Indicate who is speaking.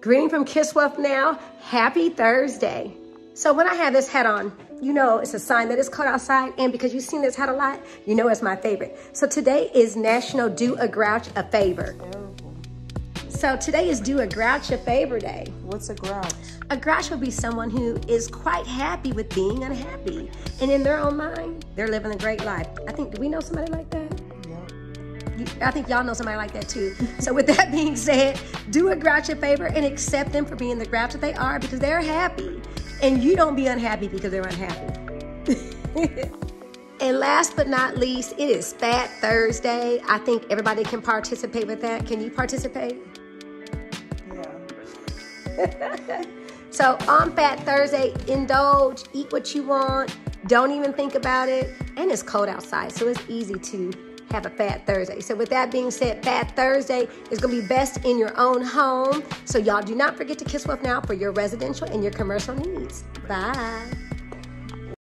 Speaker 1: Greeting from Kisswealth Now. Happy Thursday. So when I have this hat on, you know it's a sign that it's cold outside. And because you've seen this hat a lot, you know it's my favorite. So today is National Do a Grouch a Favor. So today is Do a Grouch a Favor Day.
Speaker 2: What's a grouch?
Speaker 1: A grouch would be someone who is quite happy with being unhappy. And in their own mind, they're living a great life. I think, do we know somebody like that? I think y'all know somebody like that too. So with that being said, do a grouch a favor and accept them for being the grouch that they are because they're happy. And you don't be unhappy because they're unhappy. and last but not least, it is Fat Thursday. I think everybody can participate with that. Can you participate?
Speaker 2: Yeah.
Speaker 1: so on Fat Thursday, indulge, eat what you want, don't even think about it. And it's cold outside, so it's easy to have a Fat Thursday. So, with that being said, Fat Thursday is going to be best in your own home. So, y'all do not forget to Kiss Wealth Now for your residential and your commercial needs. Bye.